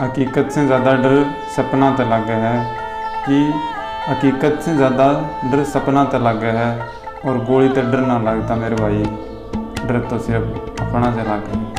हकीकत से ज़्यादा डर सपना तो लग है कि हकीकत से ज़्यादा डर सपना तो लग है और गोली तो डर ना लगता मेरे भाई डर तो सिर्फ अपना से लग है